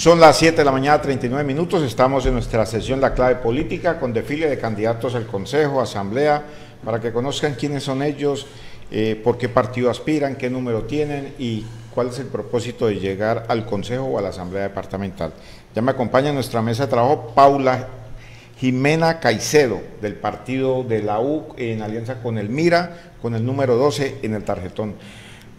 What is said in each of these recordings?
Son las 7 de la mañana, 39 minutos. Estamos en nuestra sesión La Clave Política con desfile de candidatos al Consejo, Asamblea, para que conozcan quiénes son ellos, eh, por qué partido aspiran, qué número tienen y cuál es el propósito de llegar al Consejo o a la Asamblea Departamental. Ya me acompaña en nuestra mesa de trabajo Paula Jimena Caicedo, del partido de la U, en alianza con el MIRA, con el número 12 en el tarjetón.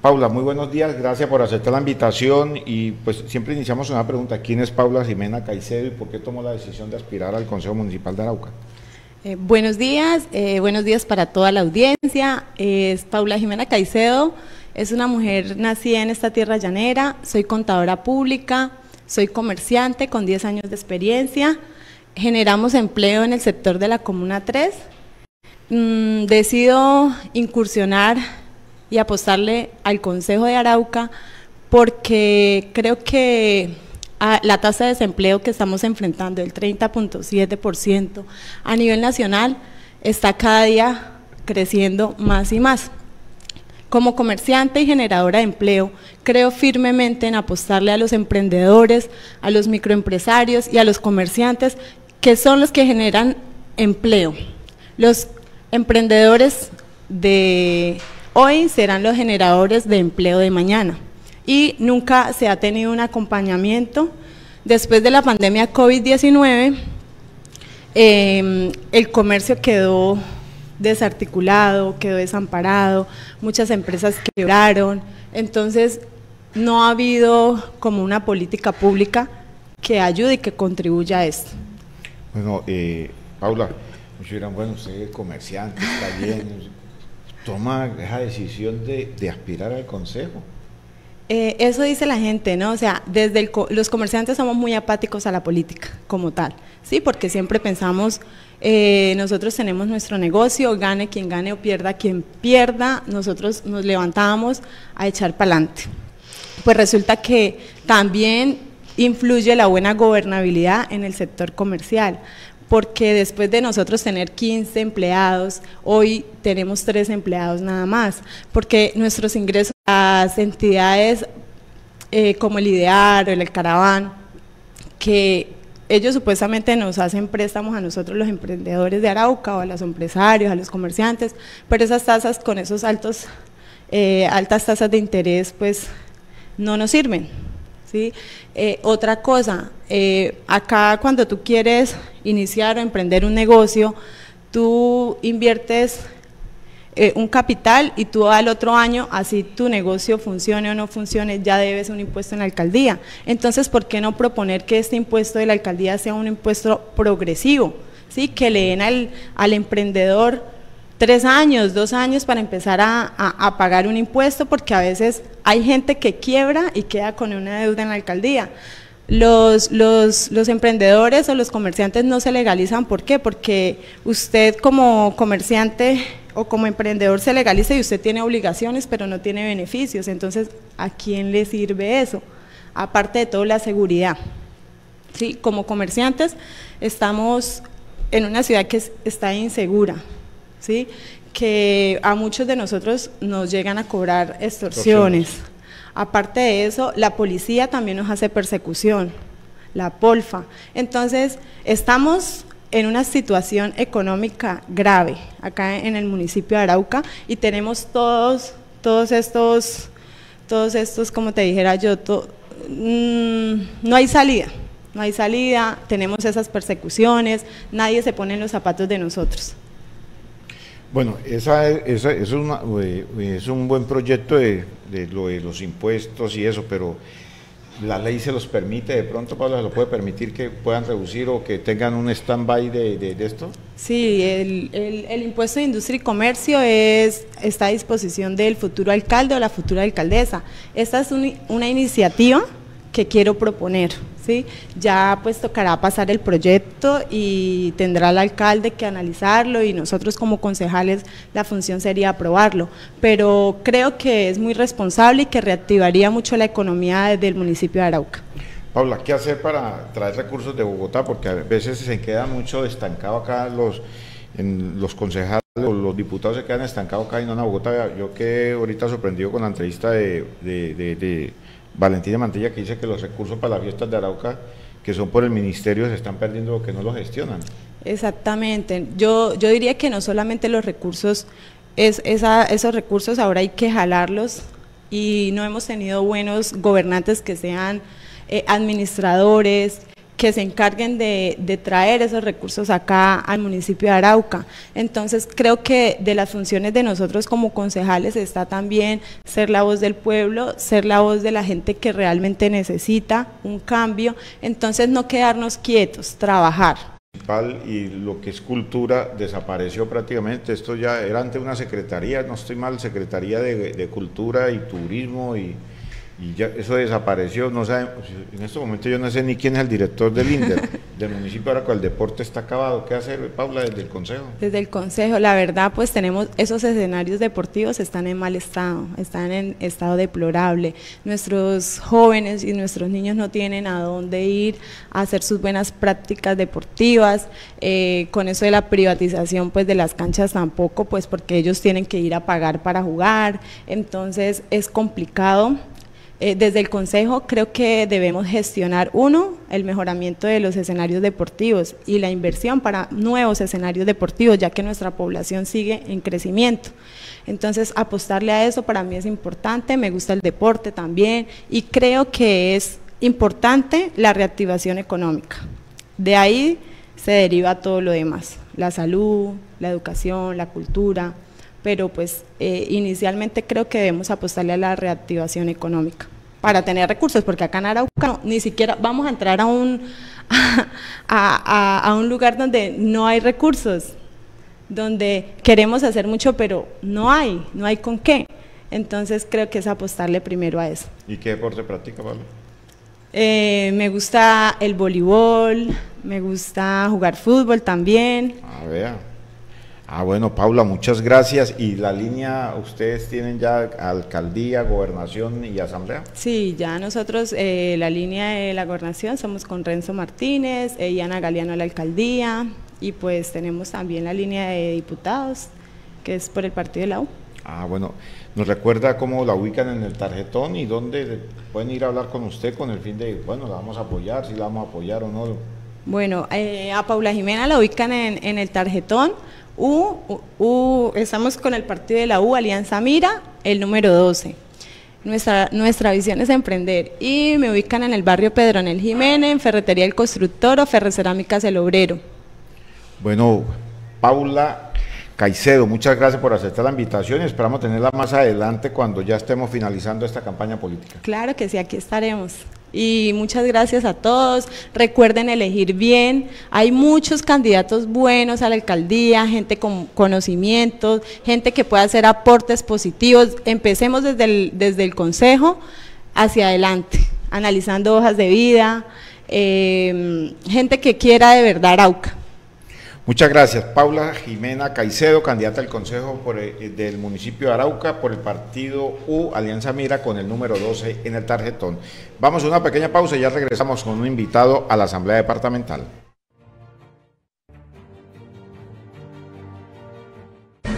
Paula, muy buenos días, gracias por aceptar la invitación y pues siempre iniciamos una pregunta, ¿quién es Paula Jimena Caicedo y por qué tomó la decisión de aspirar al Consejo Municipal de Arauca? Eh, buenos días, eh, buenos días para toda la audiencia, es Paula Jimena Caicedo, es una mujer nacida en esta tierra llanera, soy contadora pública, soy comerciante con 10 años de experiencia, generamos empleo en el sector de la Comuna 3, mm, decido incursionar y apostarle al Consejo de Arauca porque creo que la tasa de desempleo que estamos enfrentando, el 30.7% a nivel nacional, está cada día creciendo más y más. Como comerciante y generadora de empleo, creo firmemente en apostarle a los emprendedores, a los microempresarios y a los comerciantes, que son los que generan empleo. Los emprendedores de hoy serán los generadores de empleo de mañana. Y nunca se ha tenido un acompañamiento. Después de la pandemia COVID-19, em, el comercio quedó desarticulado, quedó desamparado, muchas empresas quebraron, entonces no ha habido como una política pública que ayude y que contribuya a esto. Bueno, eh, Paula, muchos dirán, bueno, usted es comerciante, está bien, toma esa decisión de, aspirar al consejo? Eh, eso dice la gente, ¿no? O sea, desde los comerciantes somos muy apáticos a la política como tal, ¿sí? Porque siempre pensamos, eh, nosotros tenemos nuestro negocio, gane quien gane o pierda quien pierda, nosotros nos levantamos a echar para adelante. Pues resulta que también influye la buena gobernabilidad en el sector comercial porque después de nosotros tener 15 empleados, hoy tenemos 3 empleados nada más, porque nuestros ingresos a las entidades eh, como el IDEAR o el Caraván, que ellos supuestamente nos hacen préstamos a nosotros los emprendedores de Arauca o a los empresarios, a los comerciantes, pero esas tasas con esos altos, eh, altas tasas de interés pues no nos sirven. Eh, otra cosa, eh, acá cuando tú quieres iniciar o emprender un negocio, tú inviertes eh, un capital y tú al otro año, así tu negocio funcione o no funcione, ya debes un impuesto en la alcaldía. Entonces, ¿por qué no proponer que este impuesto de la alcaldía sea un impuesto progresivo? ¿sí? Que le den al emprendedor tres años, dos años para empezar a, pagar un impuesto, porque a veces hay gente que quiebra y queda con una deuda en la alcaldía. Los, los, los, emprendedores o los comerciantes no se legalizan, ¿por qué? Porque usted como comerciante o como emprendedor se legaliza y usted tiene obligaciones, pero no tiene beneficios. Entonces, ¿a quién le sirve eso? Aparte de todo, la seguridad. ¿Sí? Como comerciantes, estamos en una ciudad que está insegura. ¿Sí? que a muchos de nosotros nos llegan a cobrar extorsiones. Aparte de eso, la policía también nos hace persecución, la polfa. Entonces, estamos en una situación económica grave acá en el municipio de Arauca y tenemos todos, todos estos, todos estos, como te dijera yo, mm, no hay salida, no hay salida, tenemos esas persecuciones, nadie se pone en los zapatos de nosotros. Bueno, esa, esa, es, eh, es, un buen proyecto de, lo de los impuestos y eso, pero la ley se los permite, de pronto Pablo se lo puede permitir que puedan reducir o que tengan un stand-by de, esto. Sí, el, el, impuesto de industria y comercio es, está a disposición del futuro alcalde o la futura alcaldesa. Esta es una iniciativa que quiero proponer. ¿sí? Ya pues tocará pasar el proyecto y tendrá el alcalde que analizarlo y nosotros como concejales la función sería aprobarlo, pero creo que es muy responsable y que reactivaría mucho la economía del municipio de Arauca. Paula, ¿qué hacer para traer recursos de Bogotá? Porque a veces se queda mucho estancado acá los, en los concejales, los diputados se quedan estancados acá y no en Bogotá. Yo quedé ahorita sorprendido con la entrevista de Valentina Mantilla que dice que los recursos para las fiestas de Arauca que son por el ministerio se están perdiendo o que no los gestionan. Exactamente. Yo, yo diría que no solamente los recursos, es, esos recursos ahora hay que jalarlos y no hemos tenido buenos gobernantes que sean eh, administradores, que se encarguen de, traer esos recursos acá al municipio de Arauca. Entonces creo que de las funciones de nosotros como concejales está también ser la voz del pueblo, ser la voz de la gente que realmente necesita un cambio, entonces no quedarnos quietos, trabajar. Y lo que es cultura desapareció prácticamente, esto ya era ante una secretaría, no estoy mal, Secretaría de Cultura y Turismo y y ya eso desapareció, no saben, en este momento yo no sé ni quién es el director del INDER, del municipio ahora con el deporte está acabado, ¿qué hacer Paula desde el consejo? Desde el consejo, la verdad pues tenemos esos escenarios deportivos están en mal estado, están en estado deplorable, nuestros jóvenes y nuestros niños no tienen a dónde ir a hacer sus buenas prácticas deportivas, eh, con eso de la privatización pues de las canchas tampoco, pues porque ellos tienen que ir a pagar para jugar, entonces es complicado eh, desde el Consejo creo que debemos gestionar, uno, el mejoramiento de los escenarios deportivos y la inversión para nuevos escenarios deportivos, ya que nuestra población sigue en crecimiento. Entonces, apostarle a eso para mí es importante, me gusta el deporte también y creo que es importante la reactivación económica. De ahí se deriva todo lo demás, la salud, la educación, la cultura, pero pues eh, inicialmente creo que debemos apostarle a la reactivación económica para tener recursos, porque acá en Arauca ni siquiera vamos a entrar a un, a, un lugar donde no hay recursos, donde queremos hacer mucho, pero no hay, no hay con qué. Entonces creo que es apostarle primero a eso. ¿Y qué deporte practica, Pablo? Eh, me gusta el voleibol, me gusta jugar fútbol también. Ah, vea. Ah, bueno, Paula, muchas gracias. ¿Y la línea, ustedes tienen ya alcaldía, gobernación y asamblea? Sí, ya nosotros, eh, la línea de la gobernación, somos con Renzo Martínez eh, y Ana Galeano la alcaldía, y pues tenemos también la línea de diputados, que es por el partido de la U. Ah, bueno, nos recuerda cómo la ubican en el tarjetón y dónde pueden ir a hablar con usted con el fin de, bueno, la vamos a apoyar, si la vamos a apoyar o no. Bueno, eh, a Paula Jimena la ubican en, en el tarjetón U, estamos con el partido de la U, Alianza Mira, el número 12. Nuestra, nuestra visión es emprender y me ubican en el barrio Pedronel Jiménez, en Ferretería El Constructor o Ferrecerámicas El Obrero. Bueno, Paula Caicedo, muchas gracias por aceptar la invitación y esperamos tenerla más adelante cuando ya estemos finalizando esta campaña política. Claro que sí, aquí estaremos. Y muchas gracias a todos. Recuerden elegir bien. Hay muchos candidatos buenos a la alcaldía, gente con conocimientos, gente que pueda hacer aportes positivos. Empecemos desde el, desde el consejo hacia adelante, analizando hojas de vida, eh, gente que quiera de verdad AUCA. Muchas gracias. Paula Jimena Caicedo, candidata al Consejo eh, del municipio de Arauca por el partido U Alianza Mira con el número 12 en el tarjetón. Vamos a una pequeña pausa y ya regresamos con un invitado a la Asamblea Departamental.